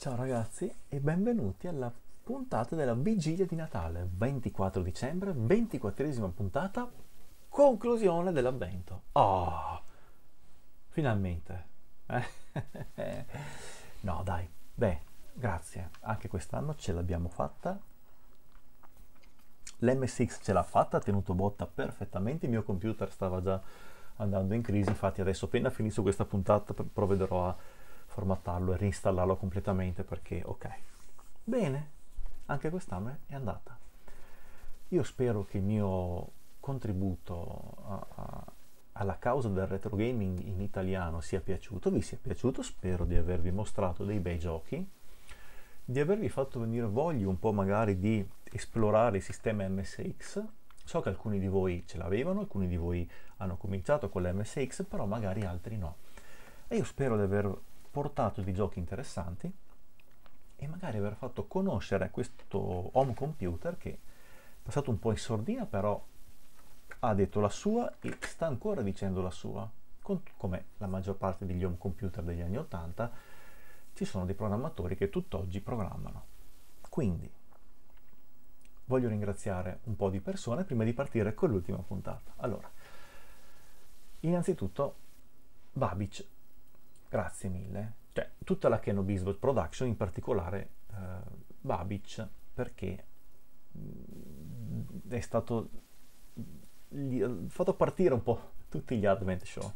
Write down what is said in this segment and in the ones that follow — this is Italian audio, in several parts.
Ciao ragazzi e benvenuti alla puntata della vigilia di Natale, 24 dicembre, 24esima puntata, conclusione dell'avvento. Oh, finalmente. Eh? no dai, beh, grazie, anche quest'anno ce l'abbiamo fatta. L'MSX ce l'ha fatta, ha tenuto botta perfettamente, il mio computer stava già andando in crisi, infatti adesso appena finisco questa puntata provvederò a formattarlo e reinstallarlo completamente perché ok. Bene, anche quest'anno è andata. Io spero che il mio contributo a, a, alla causa del retro gaming in italiano sia piaciuto, vi sia piaciuto, spero di avervi mostrato dei bei giochi, di avervi fatto venire voglia un po' magari di esplorare il sistema MSX. So che alcuni di voi ce l'avevano, alcuni di voi hanno cominciato con l'MSX, però magari altri no. E io spero di aver portato di giochi interessanti e magari aver fatto conoscere questo home computer che è passato un po' in sordina però ha detto la sua e sta ancora dicendo la sua. Con, come la maggior parte degli home computer degli anni 80 ci sono dei programmatori che tutt'oggi programmano. Quindi voglio ringraziare un po' di persone prima di partire con l'ultima puntata. Allora innanzitutto Babic Grazie mille. Cioè, tutta la Kenobisbot Production, in particolare eh, Babic, perché mm, è stato gli, fatto partire un po' tutti gli Advent Show.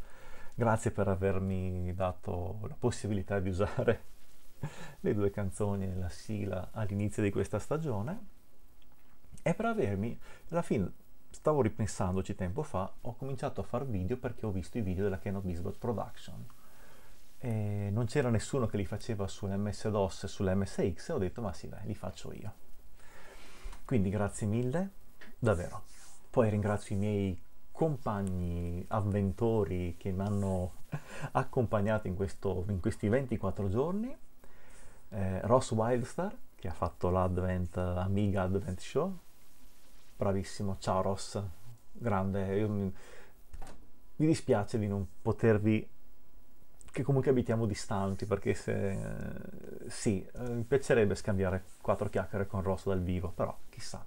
Grazie per avermi dato la possibilità di usare le due canzoni e la sigla all'inizio di questa stagione e per avermi, alla fine stavo ripensandoci tempo fa, ho cominciato a fare video perché ho visto i video della Kenobisbot Production e non c'era nessuno che li faceva sull'MS-DOS e sull'MSX e ho detto ma sì dai, li faccio io. Quindi grazie mille, davvero. Poi ringrazio i miei compagni avventori che mi hanno accompagnato in, questo, in questi 24 giorni, eh, Ross Wildstar che ha fatto l'Advent Amiga Advent Show, bravissimo, ciao Ross, grande, Io mi dispiace di non potervi che comunque abitiamo distanti, perché se, sì, eh, mi piacerebbe scambiare quattro chiacchiere con Rosso dal vivo, però chissà.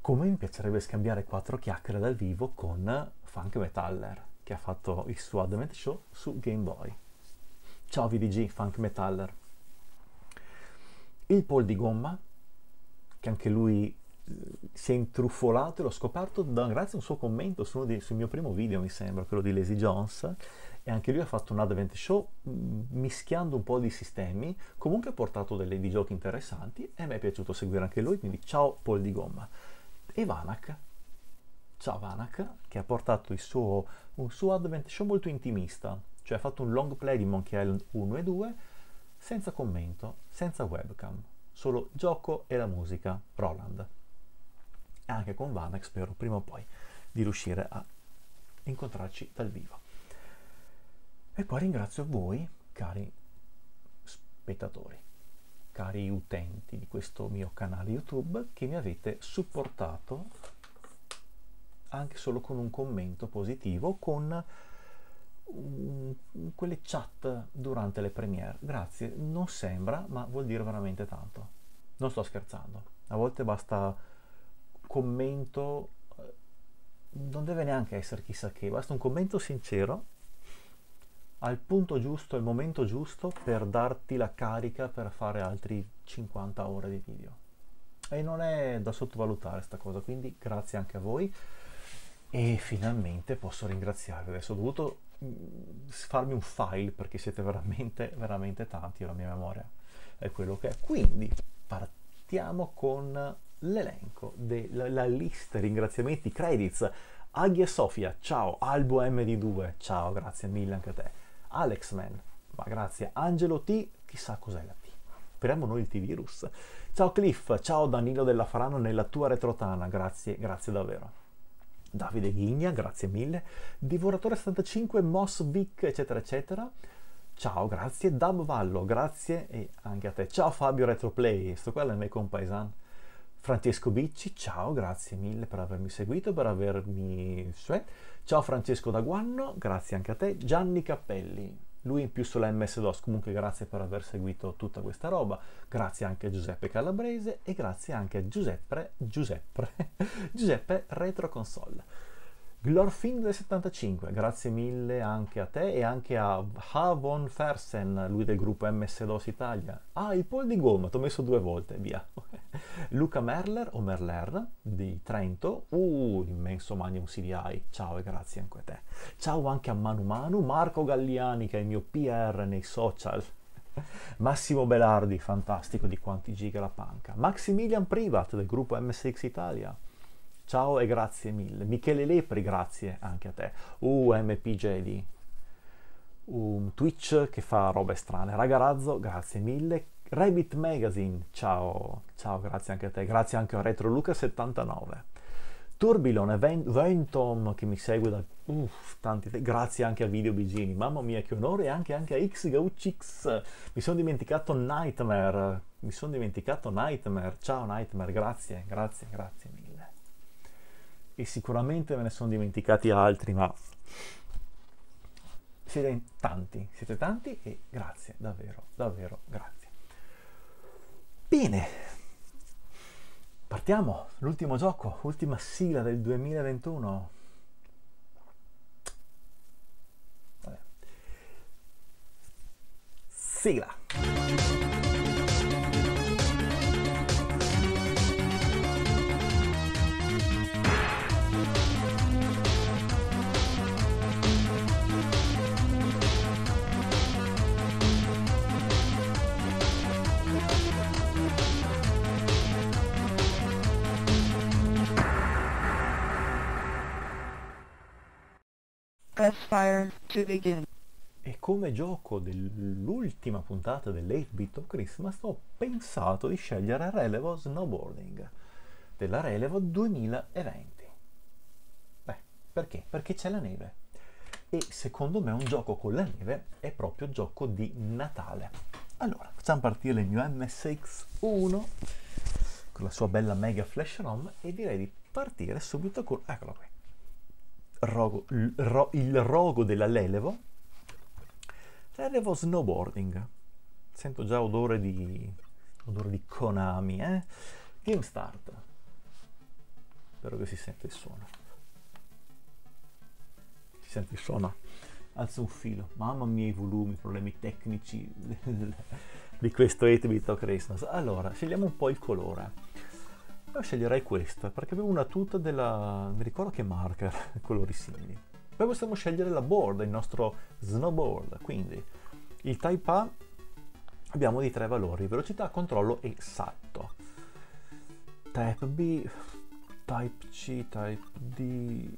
Come mi piacerebbe scambiare quattro chiacchiere dal vivo con Funk Metaller, che ha fatto il suo Advent Show su Game Boy. Ciao VDG, Funk Metaller. Il Paul di Gomma, che anche lui eh, si è intruffolato e l'ho scoperto da, grazie a un suo commento su dei, sul mio primo video, mi sembra, quello di Lazy Jones e anche lui ha fatto un advent show mm, mischiando un po' di sistemi, comunque ha portato delle, dei giochi interessanti e mi è piaciuto seguire anche lui, quindi ciao Paul di Gomma. E Vanak, ciao Vanak, che ha portato il suo, un suo advent show molto intimista, cioè ha fatto un long play di Monkey Island 1 e 2 senza commento, senza webcam, solo gioco e la musica, Roland. Anche con Vanak spero prima o poi di riuscire a incontrarci dal vivo. E poi ringrazio voi, cari spettatori, cari utenti di questo mio canale YouTube, che mi avete supportato anche solo con un commento positivo, con quelle chat durante le premiere. Grazie, non sembra, ma vuol dire veramente tanto. Non sto scherzando. A volte basta commento, eh, non deve neanche essere chissà che, basta un commento sincero al punto giusto, al momento giusto per darti la carica per fare altri 50 ore di video. E non è da sottovalutare questa cosa, quindi grazie anche a voi e finalmente posso ringraziarvi. Adesso ho dovuto mm, farmi un file perché siete veramente, veramente tanti, la mia memoria è quello che è. Quindi partiamo con l'elenco della lista ringraziamenti, credits. Aghia Sofia, ciao, Albo MD2, ciao, grazie mille anche a te. Alexman, ma grazie. Angelo T, chissà cos'è la T. Speriamo noi il T-Virus. Ciao Cliff, ciao Danilo della Farano nella tua retrotana, grazie, grazie davvero. Davide Ghigna, grazie mille. Divoratore 75, Moss Vic, eccetera, eccetera. Ciao, grazie. Dab Vallo, grazie e anche a te. Ciao Fabio Retroplay, sto qua è il mio compaisan. Francesco Bicci, ciao, grazie mille per avermi seguito, per avermi... Ciao Francesco Daguanno, grazie anche a te. Gianni Cappelli, lui in più sulla MS-DOS. Comunque grazie per aver seguito tutta questa roba, grazie anche a Giuseppe Calabrese e grazie anche a Giuseppe, Giuseppe, Giuseppe Retro Console. Glorfing del 75, grazie mille anche a te e anche a Havon Fersen, lui del gruppo MS-DOS Italia. Ah, il Paul di Gomma, ti ho messo due volte, via. Luca Merler o Merler di Trento, uh, immenso Magnum CDI, ciao e grazie anche a te. Ciao anche a Manu Manu, Marco Galliani che è il mio PR nei social. Massimo Belardi, fantastico di quanti giga la panca. Maximilian Privat del gruppo MSX Italia. Ciao e grazie mille. Michele Lepri, grazie anche a te. UMP Jedi. Un Twitch che fa robe strane. Ragarazzo, grazie mille. Rabbit Magazine, ciao, ciao, grazie anche a te. Grazie anche a Retro Luca 79. Turbilon Ventom che mi segue da uff, tanti te- grazie anche a Video Bigini mamma mia che onore anche, anche a X Gauchix mi sono dimenticato Nightmare mi sono dimenticato Nightmare ciao Nightmare grazie grazie grazie e sicuramente me ne sono dimenticati altri, ma siete tanti, siete tanti e grazie, davvero, davvero grazie. Bene, partiamo, l'ultimo gioco, ultima sigla del 2021. Vabbè. Sigla. E come gioco dell'ultima puntata dell'8-bit of Christmas ho pensato di scegliere Relevo Snowboarding della Relevo 2020. Beh, perché? Perché c'è la neve. E secondo me un gioco con la neve è proprio gioco di Natale. Allora, facciamo partire il mio MSX1 con la sua bella mega flash ROM e direi di partire subito con... Eccolo qui rogo, il, ro, il rogo della Lelevo, Lelevo Snowboarding. Sento già odore di, odore di Konami, eh? Game Start. Spero che si sente il suono. Si sente il suono? Alza un filo. Mamma mia i volumi, i problemi tecnici di questo 8-bit of Christmas. Allora, scegliamo un po' il colore io sceglierei questa perché avevo una tuta della... mi ricordo che marker, colori simili. Poi possiamo scegliere la board, il nostro snowboard, quindi il type A abbiamo di tre valori, velocità, controllo e salto. Type B, type C, type D...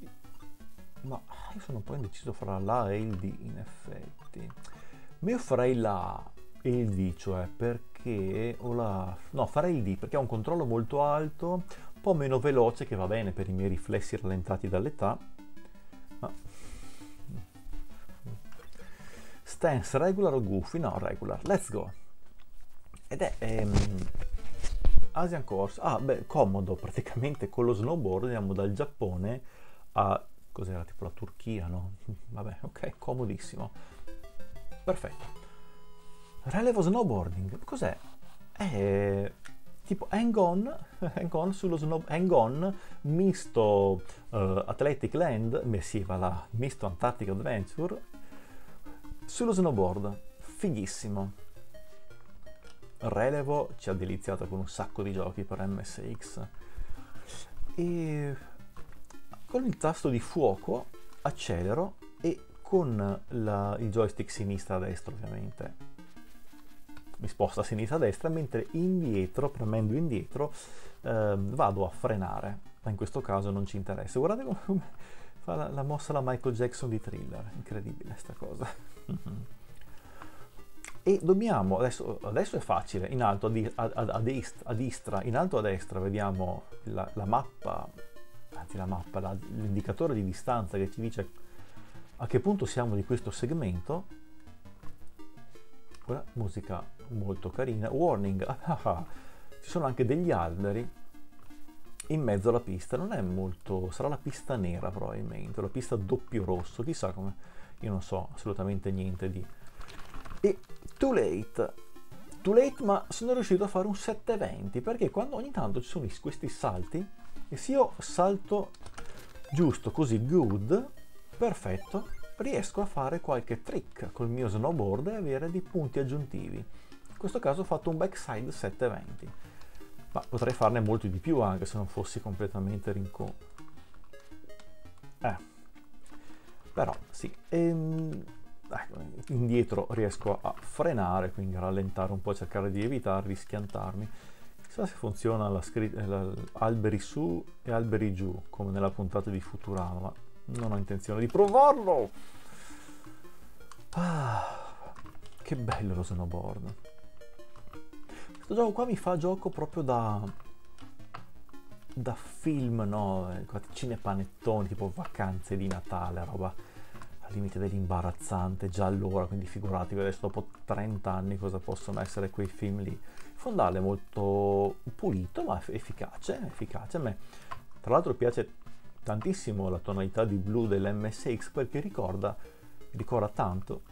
Ma io sono un po' indeciso fra l'A e il D in effetti. Ma io farei la e il D, cioè perché ho la... no, farei il D perché ha un controllo molto alto, un po' meno veloce che va bene per i miei riflessi rallentati dall'età. Ma... Stance regular o goofy? No, regular. Let's go. Ed è ehm, Asian Course. Ah, beh, comodo praticamente con lo snowboard andiamo dal Giappone a cos'era tipo la Turchia, no? Vabbè, ok, comodissimo. Perfetto. Relevo snowboarding, cos'è? È tipo hang on, hang sullo snow, hang on misto uh, Athletic Land, sì, va là, misto Antarctic Adventure, sullo snowboard, fighissimo. Relevo ci ha deliziato con un sacco di giochi per MSX e con il tasto di fuoco accelero e con la, il joystick sinistra-destra ovviamente mi sposto a sinistra a destra, mentre indietro, premendo indietro, eh, vado a frenare. Ma in questo caso non ci interessa. Guardate come fa la, la mossa la Michael Jackson di thriller, incredibile sta cosa. e dobbiamo, adesso, adesso, è facile, in alto a, di, a, a, destra, a destra, in alto a destra vediamo la, la mappa, anzi la mappa, la, l'indicatore di distanza che ci dice a che punto siamo di questo segmento. Quella musica molto carina. Warning, ci sono anche degli alberi in mezzo alla pista, non è molto, sarà la pista nera probabilmente, la pista doppio rosso, chissà come, io non so assolutamente niente di, e too late. Too late ma sono riuscito a fare un 720 perché quando ogni tanto ci sono questi salti e se io salto giusto così good perfetto riesco a fare qualche trick col mio snowboard e avere dei punti aggiuntivi in questo caso ho fatto un backside 720 ma potrei farne molti di più anche se non fossi completamente rinco eh però sì ehm, indietro riesco a frenare, quindi a rallentare un po', cercare di evitare di schiantarmi. Chissà se funziona la scritta la, alberi su e alberi giù, come nella puntata di Futurama, ma non ho intenzione di provarlo! Ah, che bello lo snowboard! Questo gioco qua mi fa gioco proprio da, da film, no? Cinepanettoni, tipo vacanze di Natale, roba al limite dell'imbarazzante già allora, quindi figuratevi adesso dopo 30 anni cosa possono essere quei film lì. Fondale molto pulito ma efficace, efficace. A me tra l'altro piace tantissimo la tonalità di blu dell'MSX perché ricorda, ricorda tanto,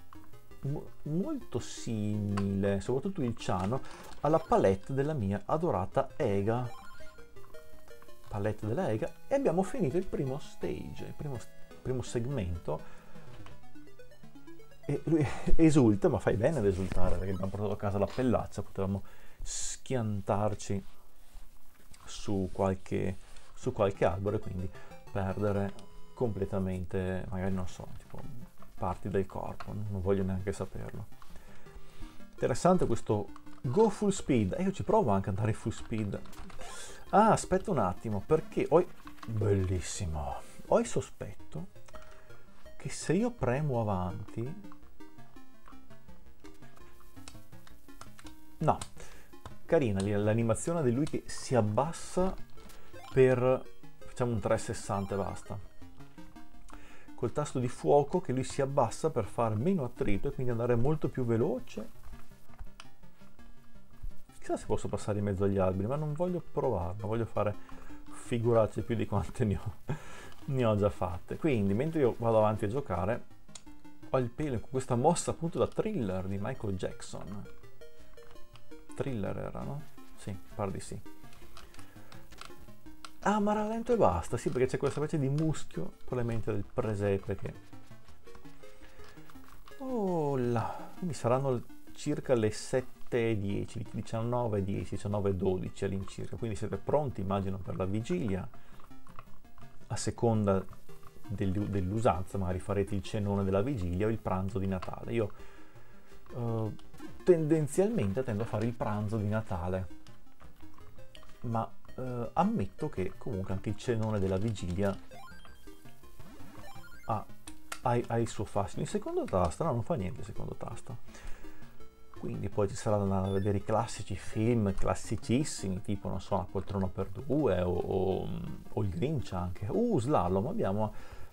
molto simile, soprattutto il ciano, alla palette della mia adorata Ega. Palette della Ega e abbiamo finito il primo stage, il primo, primo segmento e lui esulta, ma fai bene ad esultare perché abbiamo portato a casa la pellaccia, potevamo schiantarci su qualche, su qualche albero e quindi perdere completamente, magari non so, tipo parti del corpo, non voglio neanche saperlo. Interessante questo go full speed, e io ci provo anche ad andare full speed. Ah, aspetta un attimo, perché ho... Bellissimo! Ho il sospetto che se io premo avanti No, carina l'animazione di lui che si abbassa per facciamo un 360 e basta. Col tasto di fuoco che lui si abbassa per fare meno attrito e quindi andare molto più veloce. Chissà se posso passare in mezzo agli alberi, ma non voglio provarlo, voglio fare figuracce più di quante ne ho, ne ho già fatte. Quindi mentre io vado avanti a giocare, ho il pelo con questa mossa appunto da thriller di Michael Jackson thriller era, no? Sì, pare di sì. Ah, ma rallento e basta, sì, perché c'è questa specie di muschio, probabilmente del presepe che... Oh là, quindi saranno circa le 7.10, 19.10, 19.12 all'incirca, quindi siete pronti, immagino, per la vigilia, a seconda dell'usanza, magari farete il cenone della vigilia o il pranzo di Natale. Io uh, tendenzialmente tendo a fare il pranzo di Natale, ma eh, ammetto che comunque anche il cenone della vigilia ha, ha, ha il suo fascino. Il secondo tasto, no, non fa niente il secondo tasto. Quindi poi ci sarà da vedere i classici film, classicissimi, tipo, non so, La poltrona per due o, o, o il Grinch anche. Uh, slalom, abbiamo...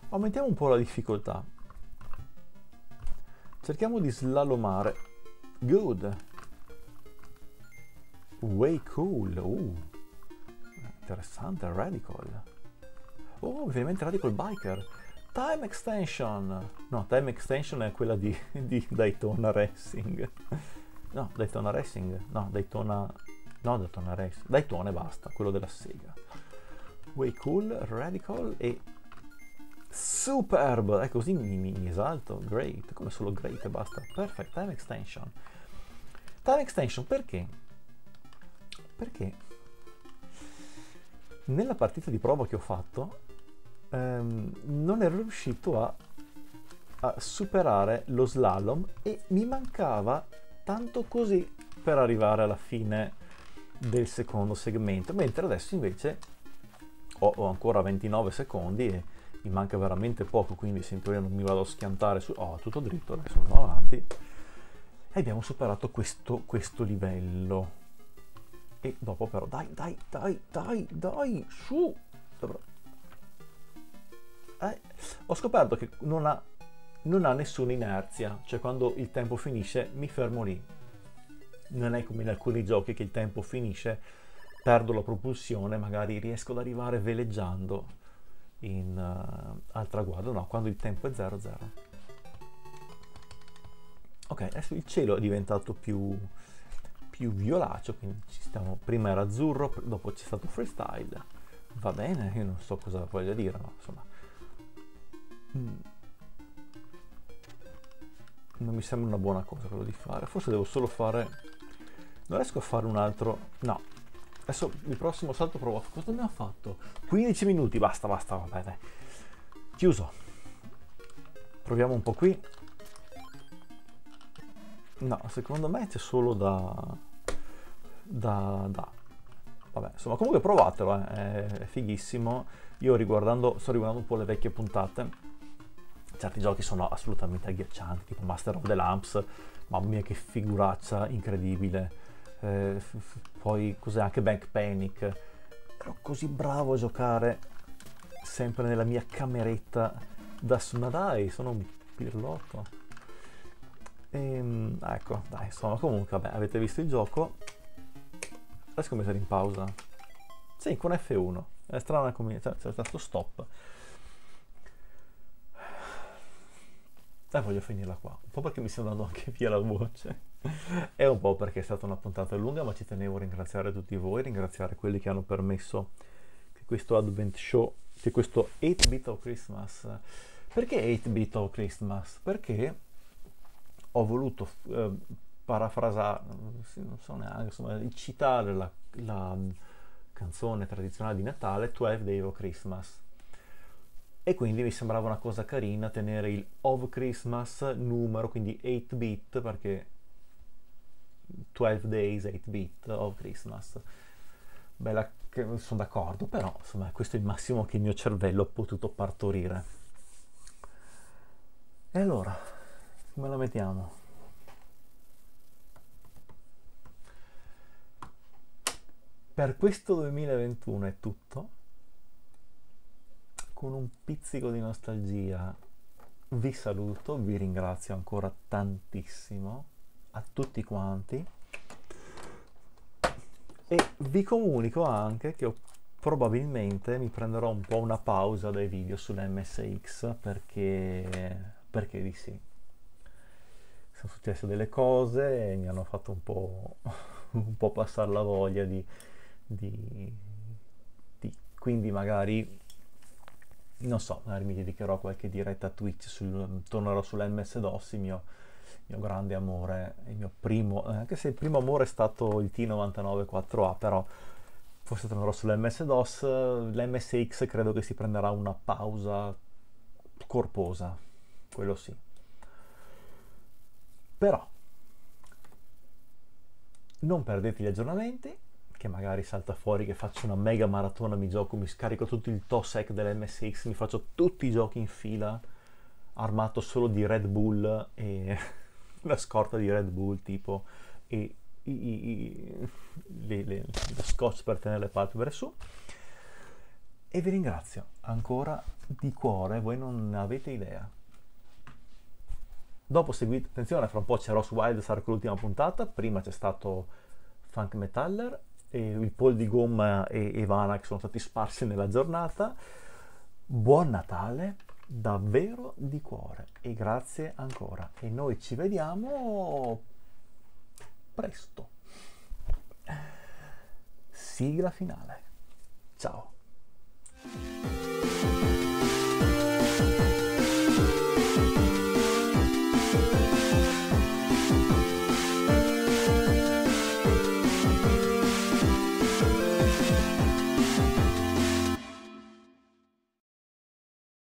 Aumentiamo un po' la difficoltà. Cerchiamo di slalomare Good. Way cool. Uh. Interessante, Radical. Oh, ovviamente Radical Biker. Time Extension. No, Time Extension è quella di, di Daytona Racing. No, Daytona Racing. No, Daytona... No, Daytona Racing. Daytona e basta, quello della Sega. Way cool, Radical e Superb! È così mi, mi, esalto. Great, come solo great e basta. Perfect, time extension. Time extension perché? Perché nella partita di prova che ho fatto ehm, non ero riuscito a, a superare lo slalom e mi mancava tanto così per arrivare alla fine del secondo segmento, mentre adesso invece ho, ho, ancora 29 secondi e mi manca veramente poco, quindi se in teoria non mi vado a schiantare su... Oh, tutto dritto, adesso andiamo avanti e abbiamo superato questo, questo livello. E dopo però, dai, dai, dai, dai, dai, su! Eh, ho scoperto che non ha, non ha nessuna inerzia, cioè quando il tempo finisce mi fermo lì. Non è come in alcuni giochi che il tempo finisce, perdo la propulsione, magari riesco ad arrivare veleggiando in, uh, al traguardo. No, quando il tempo è 0-0 Ok, adesso il cielo è diventato più, più violaceo, quindi ci stiamo, prima era azzurro, dopo c'è stato freestyle. Va bene, io non so cosa voglia dire, ma insomma... mm, Non mi sembra una buona cosa quello di fare. Forse devo solo fare... Non riesco a fare un altro... No. Adesso il prossimo salto provo... Cosa abbiamo fatto? 15 minuti, basta, basta, vabbè, dai. Chiuso. Proviamo un po' qui. No, secondo me c'è solo da... da... da. Vabbè, insomma, comunque provatelo, eh, è, è fighissimo. Io riguardando, sto riguardando un po' le vecchie puntate. Certi giochi sono assolutamente agghiaccianti, tipo Master of the Lamps. Mamma mia, che figuraccia incredibile. Eh, f- f- poi cos'è anche Bank Panic. Ero così bravo a giocare sempre nella mia cameretta da s- ma dai, sono un pirlotto. Ehm, ecco, dai, insomma, comunque, vabbè, avete visto il gioco. Riesco a mettere in pausa? Sì, con F1. È strana come... cioè, c'è stato stop. E voglio finirla qua. Un po' perché mi sta andando anche via la voce. e un po' perché è stata una puntata lunga, ma ci tenevo a ringraziare tutti voi, ringraziare quelli che hanno permesso che questo Advent Show, che questo 8-bit of Christmas... Perché 8-bit of Christmas? Perché ho voluto eh, parafrasare, non so neanche, insomma, citare la, la canzone tradizionale di Natale, 12 Days of Christmas. E quindi mi sembrava una cosa carina tenere il of Christmas numero, quindi 8 bit, perché 12 days, 8 bit of Christmas. Bella, sono d'accordo, però insomma questo è il massimo che il mio cervello ha potuto partorire. E allora, come la mettiamo? Per questo 2021 è tutto. Con un pizzico di nostalgia vi saluto, vi ringrazio ancora tantissimo a tutti quanti e vi comunico anche che ho- probabilmente mi prenderò un po' una pausa dai video sull'MSX perché, perché di sì. Sono successe delle cose e mi hanno fatto un po', un po' passare la voglia di, di- di- quindi magari non so, magari mi dedicherò a qualche diretta Twitch, sul, tornerò sull'MS-DOS, il mio, mio grande amore, il mio primo, eh, anche se il primo amore è stato il T99 4A, però forse tornerò sull'MS-DOS, l'MSX credo che si prenderà una pausa corposa, quello sì. Però non perdete gli aggiornamenti, che magari salta fuori che faccio una mega maratona, mi gioco, mi scarico tutto il TOSEC dell'MSX, mi faccio tutti i giochi in fila, armato solo di Red Bull e la scorta di Red Bull tipo e i- i- le- le- lo scotch per tenere le palpebre su. E vi ringrazio ancora di cuore, voi non avete idea. Dopo seguite, attenzione, fra un po' c'è Ross Wild, sarà l'ultima puntata, prima c'è stato Funk Metaller, il Paul di Gomma e Ivana che sono stati sparsi nella giornata. Buon Natale, davvero di cuore e grazie ancora. E noi ci vediamo presto. Sigla finale. Ciao.